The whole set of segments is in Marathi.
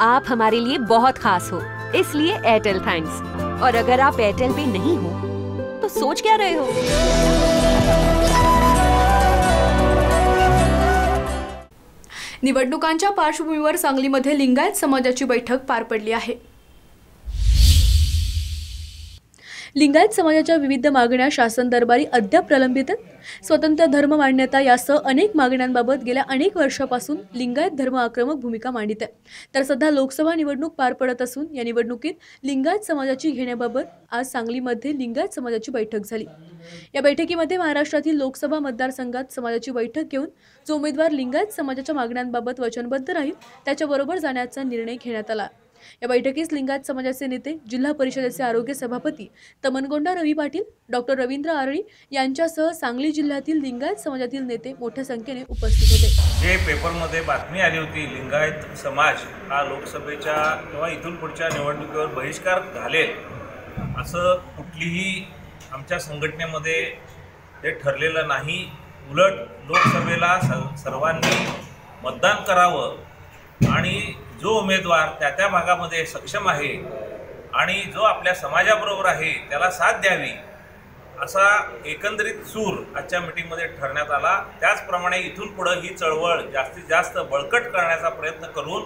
आप हमारे लिए बहुत खास हो। इसलिए एयरटेल थैंक्स और अगर आप एयरटेल पे नहीं हो तो सोच क्या रहे हो? निवडणुकांच्या पार्श्वभूमीवर सांगलीमध्ये लिंगायत समाजाची बैठक पार पडली आहे. लिंगायत समाजाच्या विविध मागण्या शासन दरबारी अद्याप प्रलंबित आहेत. स्वतंत्र धर्म मान्यता यासह अनेक मागण्यांबाबत गेल्या अनेक वर्षापासून लिंगायत धर्म आक्रमक भूमिका मांडित आहे. तर सध्या लोकसभा निवडणूक पार पडत असून या निवडणुकीत लिंगायत समाजाची घेण्याबाबत आज सांगलीमध्ये लिंगायत समाजाची बैठक झाली. या बैठकीमध्ये महाराष्ट्रातील लोकसभा मतदारसंघात समाजाची बैठक घेऊन जो उमेदवार लिंगायत समाजाच्या मागण्यांबाबत वचनबद्ध राहील त्याच्याबरोबर जाण्याचा निर्णय घेण्यात आला. या बैठकीस लिंगायत समाजाचे नेते जिल्हा परिषदेचे आरोग्य सभापती तमनगोंडा रवी पाटील डॉक्टर रवींद्र आरळी यांच्यासह सांगली जिल्ह्यातील लिंगायत समाजातील नेते मोठ्या संख्येने उपस्थित होते. जे पेपरमध्ये बातमी आली होती लिंगायत समाज हा लोकसभेच्या किंवा इथून पुढच्या निवडणुकीवर बहिष्कार घालेल असं कुठलीही आमच्या संघटनेमध्ये हे ठरलेलं नाही. उलट लोकसभेला स सर्वांनी मतदान करावं आणि जो उमेदवार त्या त्या भागामध्ये सक्षम आहे आणि जो आपल्या समाजाबरोबर आहे त्याला साथ द्यावी असा एकंदरीत सूर आजच्या मिटिंगमध्ये ठरण्यात आला. त्याचप्रमाणे इथून पुढं ही चळवळ जास्तीत जास्त बळकट करण्याचा प्रयत्न करून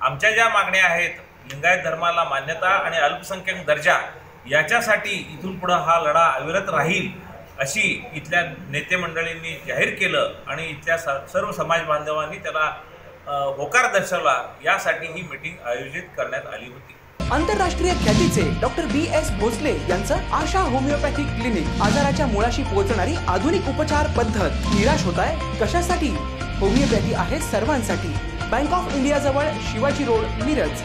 आमच्या ज्या मागण्या आहेत लिंगायत धर्माला मान्यता आणि अल्पसंख्याक दर्जा याच्यासाठी इथून पुढं हा लढा अविरत राहील अशी इथल्या नेते मंडळींनी जाहीर केलं आणि इथल्या स- सर्व समाज बांधवांनी त्याला होकार दर्शवला यासाठी ही मीटिंग आयोजित करण्यात आली होती. आंतरराष्ट्रीय ख्यातीचे डॉक्टर बी एस भोसले यांचं आशा होमिओपॅथिक क्लिनिक आजाराच्या मुळाशी पोहोचणारी आधुनिक उपचार पद्धत. निराश होत आहे कशासाठी? होमिओपॅथी आहे सर्वांसाठी. बँक ऑफ इंडिया जवळ शिवाजी रोड मिरज.